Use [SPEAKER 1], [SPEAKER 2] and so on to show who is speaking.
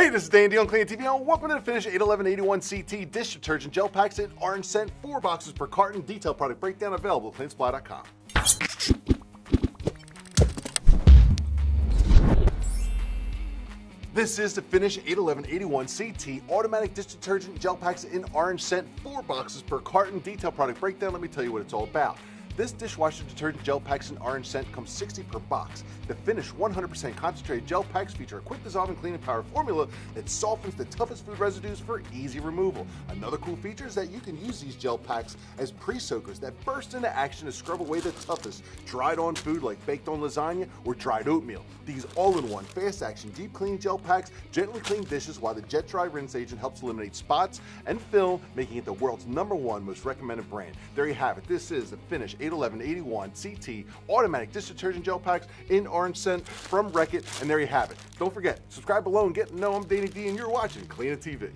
[SPEAKER 1] Hey, this is Dan D on Clean TV, and welcome to the Finish 81181 CT dish detergent gel packs in orange scent, four boxes per carton. Detailed product breakdown available at cleansupply.com. This is the Finish 81181 CT automatic dish detergent gel packs in orange scent, four boxes per carton. Detailed product breakdown. Let me tell you what it's all about. This dishwasher detergent gel packs in orange scent comes 60 per box. The Finish 100% concentrated gel packs feature a quick dissolving cleaning power formula that softens the toughest food residues for easy removal. Another cool feature is that you can use these gel packs as pre-soakers that burst into action to scrub away the toughest dried on food like baked on lasagna or dried oatmeal. These all-in-one fast action deep clean gel packs gently clean dishes while the jet dry rinse agent helps eliminate spots and film, making it the world's number one most recommended brand. There you have it. This is the Finish 81181 CT automatic dish detergent gel packs in orange scent from Reckitt, and there you have it. Don't forget, subscribe below and get to know I'm Danny D, and you're watching Clean TV.